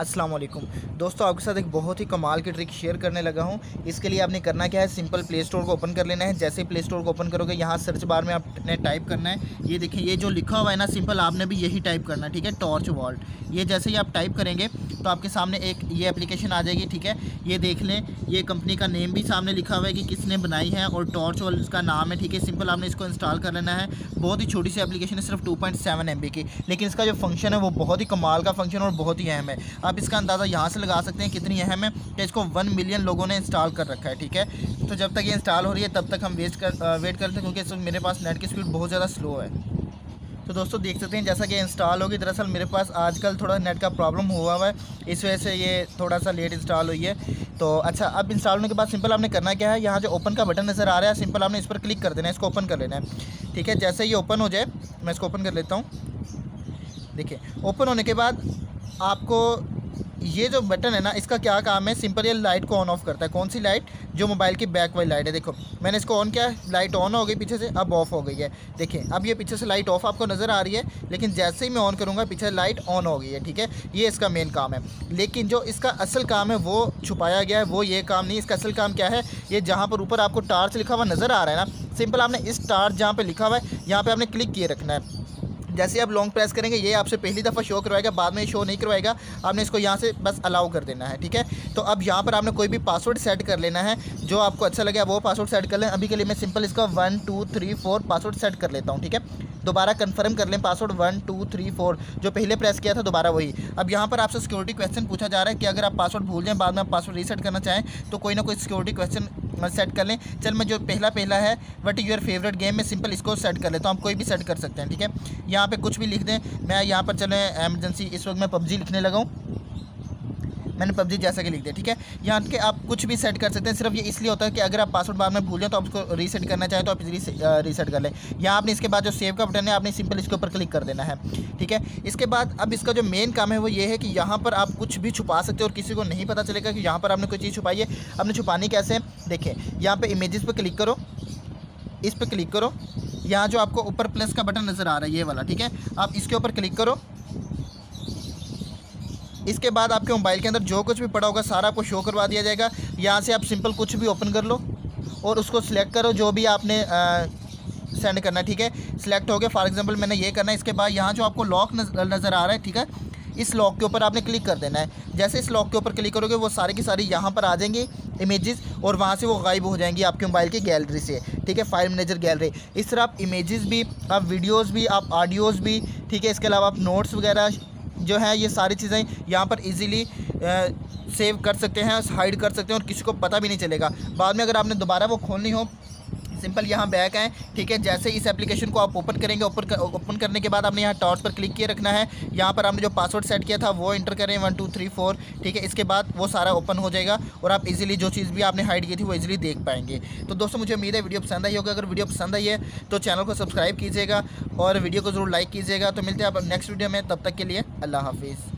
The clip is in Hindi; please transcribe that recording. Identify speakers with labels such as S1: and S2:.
S1: अस्सलाम वालेकुम दोस्तों, आपके साथ एक बहुत ही कमाल की ट्रिक शेयर करने लगा हूँ। इसके लिए आपने करना क्या है? सिंपल प्ले स्टोर को ओपन कर लेना है। जैसे प्ले स्टोर को ओपन करोगे, यहाँ सर्च बार में आपने टाइप करना है। ये देखिए ये जो लिखा हुआ है ना सिंपल आपने भी यही टाइप करना है, ठीक है? टॉर्च वॉल्ट ये जैसे ही आप टाइप करेंगे तो आपके सामने एक ये एप्लीकेशन आ जाएगी, ठीक है? ये देख लें, ये कंपनी का नेम भी सामने लिखा हुआ है कि किसने बनाई है और टॉर्च वॉल्ट इसका नाम है, ठीक है? सिंपल आपने इसको इंस्टॉल कर लेना है। बहुत ही छोटी सी एप्लीकेशन है, सिर्फ़ टू पॉइंट की। लेकिन इसका जो फ़ंक्शन है, वो बहुत ही कमाल का फ़ंक्शन और बहुत ही अहम है। आप इसका अंदाज़ा यहाँ से लगा सकते हैं कितनी अहम है कि इसको वन मिलियन लोगों ने इंस्टॉल कर रखा है, ठीक है? तो जब तक ये इंस्टॉल हो रही है, तब तक हम वेस्ट कर वेट करते हैं क्योंकि इस मेरे पास नेट की स्पीड बहुत ज़्यादा स्लो है। तो दोस्तों, देख सकते हैं, जैसा कि इंस्टॉल होगी, दरअसल मेरे पास आजकल थोड़ा नेट का प्रॉब्लम हुआ हुआ है। इस वजह से ये थोड़ा सा लेट इंस्टॉल हुई है। तो अच्छा अब इंस्टॉल होने के बाद सिंपल आपने करना क्या है? यहाँ जो ओपन का बटन नज़र आ रहा है सिंपल आपने इस पर क्लिक कर देना है, इसको ओपन कर लेना है। ठीक है, जैसे ये ओपन हो जाए, मैं इसको ओपन कर लेता हूँ। देखिए ओपन होने के बाद आपको ये जो बटन है ना, इसका क्या काम है? सिंपल ये लाइट को ऑन ऑफ़ करता है। कौन सी लाइट जो मोबाइल की बैक वाली लाइट है। देखो, मैंने इसको ऑन किया लाइट ऑन हो गई, पीछे से अब ऑफ़ हो गई है। देखिए, अब ये पीछे से लाइट ऑफ़ आपको नज़र आ रही है, लेकिन जैसे ही मैं ऑन करूँगा, पीछे लाइट ऑन हो गई है, ठीक है? ये इसका मेन काम है। लेकिन जो इसका असल काम है, वो छुपाया गया है, वो ये काम नहीं इसका असल काम क्या है? ये जहाँ पर ऊपर आपको टार्च लिखा हुआ नज़र आ रहा है ना सिंपल आपने इस टार्च जहाँ पर लिखा हुआ है, यहाँ पर आपने क्लिक किए रखना है। जैसे आप लॉन्ग प्रेस करेंगे, ये आपसे पहली दफ़ा शो करवाएगा, बाद में शो नहीं करवाएगा। आपने इसको यहाँ से बस अलाउ कर देना है, ठीक है? तो अब यहाँ पर आपने कोई भी पासवर्ड सेट कर लेना है, जो आपको अच्छा लगे वो पासवर्ड सेट कर लें। अभी के लिए मैं सिंपल इसका one two three four password set कर लेता हूँ, ठीक है? दोबारा कंफर्म कर लें password one two three four जो पहले प्रेस किया था, दोबारा वही। अब यहाँ पर आपसे सिक्योरिटी क्वेश्चन पूछा जा रहा है कि अगर आप पासवर्ड भूल जाएँ, बाद में आप पासवर्ड रीसेट करना चाहें तो कोई ना कोई सिक्योरिटी क्वेश्चन सेट कर लें। चल, मैं जो पहला पहला है वट यूर फेवरेट गेम में सिंपल इसको सेट कर लेता तो आप कोई भी सेट कर सकते हैं, ठीक है? यहाँ पर कुछ भी लिख दें। मैं यहाँ पर चलें एमरजेंसी इस वक्त मैं पबजी लिखने लगाऊँ मैंने पबजी जैसा कि लिख दिया, ठीक है? यहाँ के आप कुछ भी सेट कर सकते हैं। सिर्फ़ ये इसलिए होता है कि अगर आप पासवर्ड बाद में भूल जाए तो आप उसको रीसेट करना चाहें तो आप रीसेट कर लें। यहाँ आपने इसके बाद जो सेव का बटन है, आपने सिंपल इसके ऊपर क्लिक कर देना है, ठीक है? इसके बाद अब इसका जो मेन काम है वो ये है कि यहाँ पर आप कुछ भी छुपा सकते हो और किसी को नहीं पता चलेगा कि यहाँ पर आपने कोई चीज़ छुपाई है। आपने छुपानी कैसे देखें यहाँ पर इमेजेस पर क्लिक करो। इस पर क्लिक करो। यहाँ जो आपको ऊपर प्लस का बटन नज़र आ रहा है, ये वाला, ठीक है? आप इसके ऊपर क्लिक करो। इसके बाद आपके मोबाइल के अंदर जो कुछ भी पड़ा होगा, सारा आपको शो करवा दिया जाएगा। यहाँ से आप सिंपल कुछ भी ओपन कर लो और उसको सिलेक्ट करो, जो भी आपने सेंड करना है, ठीक है? सिलेक्ट हो गया। फॉर एग्जांपल मैंने ये करना है, इसके बाद यहाँ जो आपको लॉक नज़र आ रहा है, ठीक है? इस लॉक के ऊपर आपने क्लिक कर देना है। जैसे इस लॉक के ऊपर क्लिक करोगे, वो सारे की सारी यहाँ पर आ जाएँगी इमेजेस और वहाँ से वो गायब हो जाएँगी आपके मोबाइल की गैलरी से, ठीक है? फ़ाइल मैनेजर गैलरी इस तरह आप इमेजेस भी, आप वीडियोज़ भी, आप ऑडियोज़ भी, ठीक है? इसके अलावा आप नोट्स वगैरह जो है, ये सारी चीज़ें यहाँ पर इजीली सेव कर सकते हैं हाइड कर सकते हैं और किसी को पता भी नहीं चलेगा। बाद में अगर आपने दोबारा वो खोलनी हो सिंपल यहाँ बैक आए ठीक है? जैसे इस एप्लीकेशन को आप ओपन करेंगे ओपन कर, ओपन करने के बाद आपने यहाँ टॉर्च पर क्लिक किए रखना है। यहाँ पर आपने जो पासवर्ड सेट किया था वो इंटर करें वन टू थ्री फोर ठीक है? इसके बाद वो सारा ओपन हो जाएगा और आप इजीली जो चीज़ भी आपने हाइड की थी वो इजीली देख पाएँगे। तो दोस्तों मुझे उम्मीद है वीडियो पसंद आई होगा। अगर वीडियो पसंद आई है तो चैनल को सब्सक्राइब कीजिएगा और वीडियो को ज़रूर लाइक कीजिएगा। तो मिलते हैं आप नेक्स्ट वीडियो में तब तक के लिए अल्लाह हाफिज़।